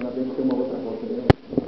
Parabéns, tem uma outra volta.